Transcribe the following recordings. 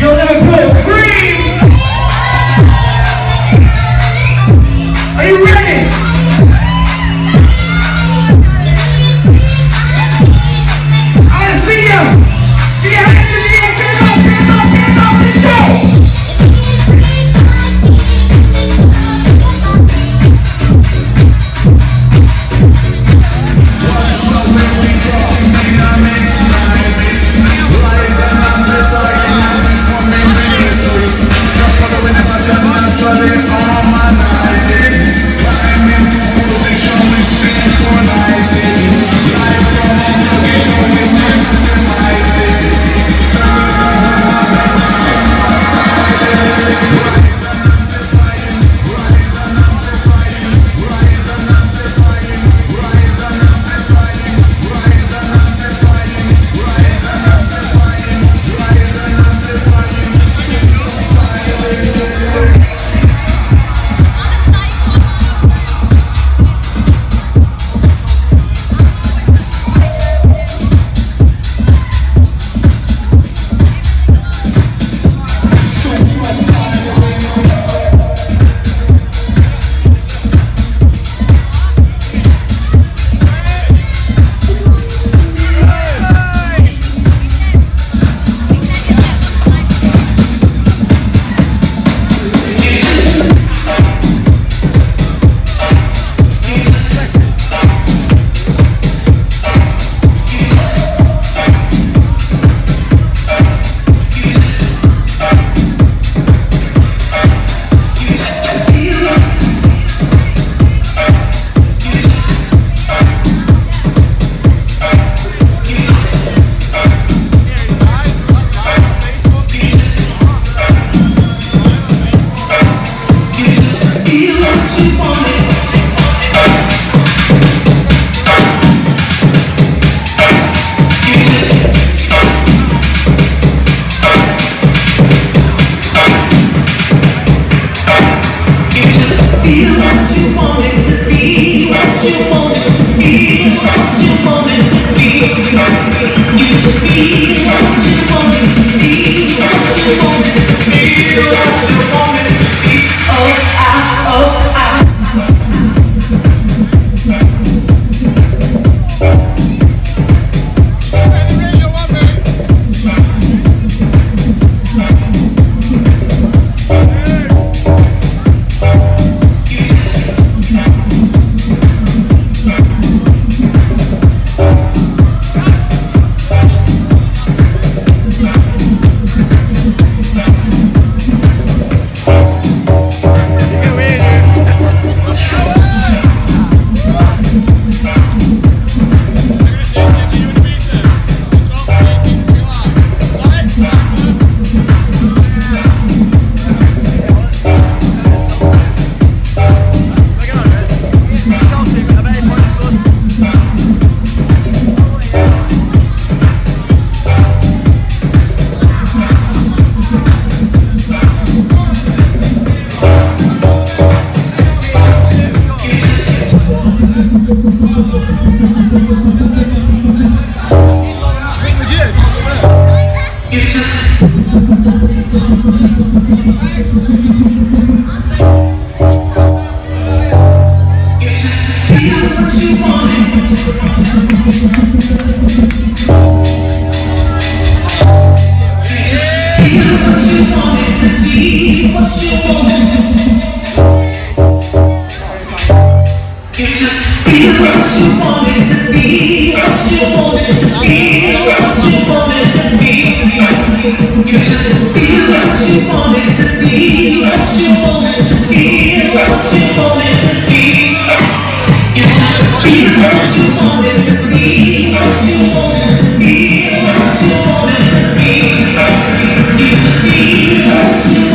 Yo, Liverpool, freeze! eu te. You just feel what you want it to be, what you want it to be, what you want it to be. You just feel what you want it to be, what you want it to be, what you want it to be. You just feel what you want it to be, what you want it to be, what you want it to be. You just feel what you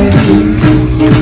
know what